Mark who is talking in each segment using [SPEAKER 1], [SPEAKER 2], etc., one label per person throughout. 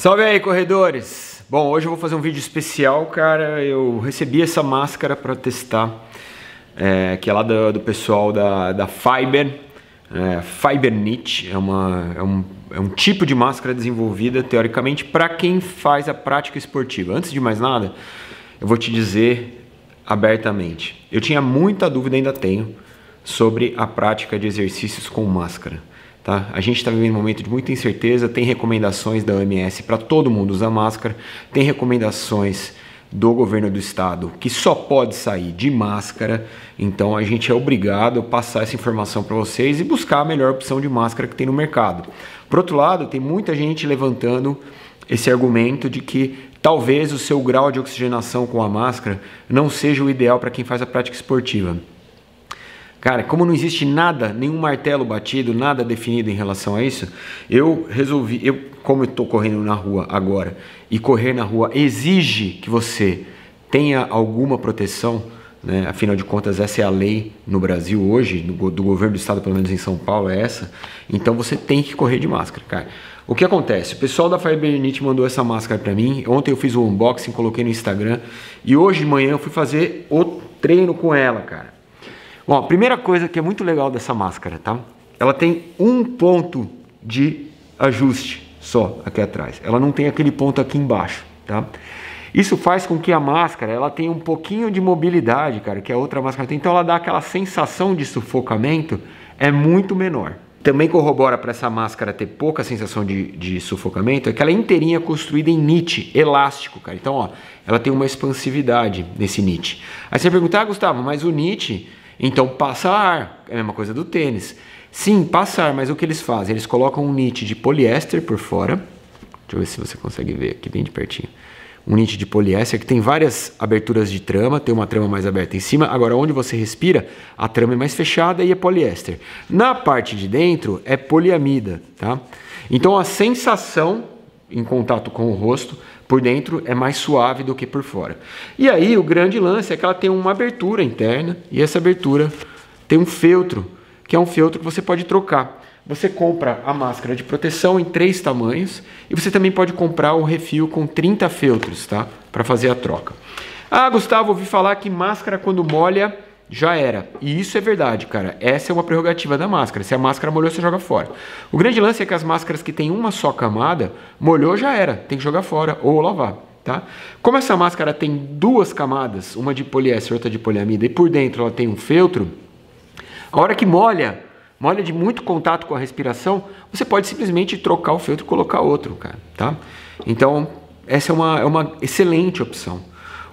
[SPEAKER 1] Salve aí, corredores! Bom, hoje eu vou fazer um vídeo especial, cara. Eu recebi essa máscara para testar, é, que é lá do, do pessoal da, da Fiber, é, Fiber Knit. É, uma, é, um, é um tipo de máscara desenvolvida, teoricamente, para quem faz a prática esportiva. Antes de mais nada, eu vou te dizer abertamente. Eu tinha muita dúvida, ainda tenho, sobre a prática de exercícios com máscara. Tá? A gente está vivendo um momento de muita incerteza, tem recomendações da OMS para todo mundo usar máscara, tem recomendações do governo do estado que só pode sair de máscara, então a gente é obrigado a passar essa informação para vocês e buscar a melhor opção de máscara que tem no mercado. Por outro lado, tem muita gente levantando esse argumento de que talvez o seu grau de oxigenação com a máscara não seja o ideal para quem faz a prática esportiva. Cara, como não existe nada, nenhum martelo batido, nada definido em relação a isso, eu resolvi, eu como estou correndo na rua agora e correr na rua exige que você tenha alguma proteção, né? afinal de contas essa é a lei no Brasil hoje, do, do governo do estado, pelo menos em São Paulo é essa, então você tem que correr de máscara, cara. O que acontece? O pessoal da Firebernite mandou essa máscara para mim. Ontem eu fiz o unboxing, coloquei no Instagram. E hoje de manhã eu fui fazer o treino com ela, cara. Bom, a primeira coisa que é muito legal dessa máscara, tá? Ela tem um ponto de ajuste só aqui atrás. Ela não tem aquele ponto aqui embaixo, tá? Isso faz com que a máscara ela tenha um pouquinho de mobilidade, cara, que a outra máscara tem. Então ela dá aquela sensação de sufocamento é muito menor. Também corrobora para essa máscara ter pouca sensação de, de sufocamento, é que ela é inteirinha construída em knit, elástico, cara. Então, ó, ela tem uma expansividade nesse knit. Aí você pergunta, ah, Gustavo, mas o knit então passa ar, é a mesma coisa do tênis. Sim, passa ar, mas o que eles fazem? Eles colocam um knit de poliéster por fora. Deixa eu ver se você consegue ver aqui bem de pertinho. Um knit de poliéster que tem várias aberturas de trama, tem uma trama mais aberta em cima. Agora, onde você respira, a trama é mais fechada e é poliéster. Na parte de dentro é poliamida, tá? Então a sensação em contato com o rosto por dentro é mais suave do que por fora. E aí o grande lance é que ela tem uma abertura interna e essa abertura tem um feltro, que é um feltro que você pode trocar. Você compra a máscara de proteção em três tamanhos e você também pode comprar o refil com 30 feltros, tá? Para fazer a troca. Ah, Gustavo, ouvi falar que máscara quando molha já era. E isso é verdade, cara. Essa é uma prerrogativa da máscara. Se a máscara molhou, você joga fora. O grande lance é que as máscaras que tem uma só camada, molhou já era. Tem que jogar fora ou lavar. Tá? Como essa máscara tem duas camadas, uma de poliéster e outra de poliamida, e por dentro ela tem um feltro, a hora que molha, molha de muito contato com a respiração, você pode simplesmente trocar o feltro e colocar outro, cara, tá? Então, essa é uma, é uma excelente opção.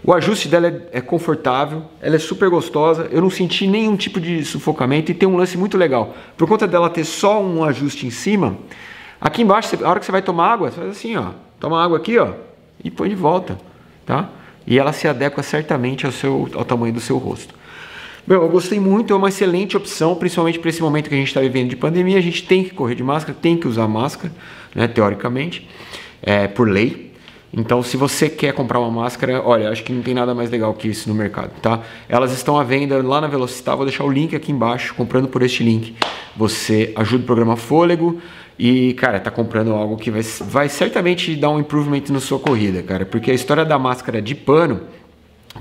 [SPEAKER 1] O ajuste dela é, é, confortável, ela é super gostosa, eu não senti nenhum tipo de sufocamento e tem um lance muito legal. Por conta dela ter só um ajuste em cima, aqui embaixo, a hora que você vai tomar água, você faz assim, ó, toma água aqui, ó, e põe de volta, tá? E ela se adequa certamente ao, seu, ao tamanho do seu rosto. Bom, eu gostei muito, é uma excelente opção, principalmente para esse momento que a gente está vivendo de pandemia. A gente tem que correr de máscara, tem que usar máscara, né, teoricamente, é, por lei. Então, se você quer comprar uma máscara, olha, acho que não tem nada mais legal que isso no mercado, tá? Elas estão à venda lá na Velocitar, vou deixar o link aqui embaixo, comprando por este link. Você ajuda o programa Fôlego e, cara, tá comprando algo que vai, vai certamente dar um improvement na sua corrida, cara, porque a história da máscara de pano,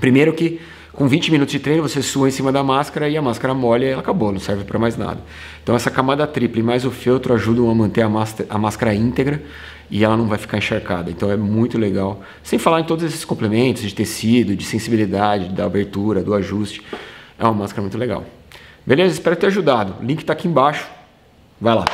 [SPEAKER 1] primeiro que com 20 minutos de treino você sua em cima da máscara e a máscara molha e ela acabou, não serve para mais nada. Então essa camada tripla e mais o feltro ajudam a manter a máscara, a máscara íntegra e ela não vai ficar encharcada. Então é muito legal. Sem falar em todos esses complementos de tecido, de sensibilidade, da abertura, do ajuste. É uma máscara muito legal. Beleza? Espero ter ajudado. O link está aqui embaixo. Vai lá.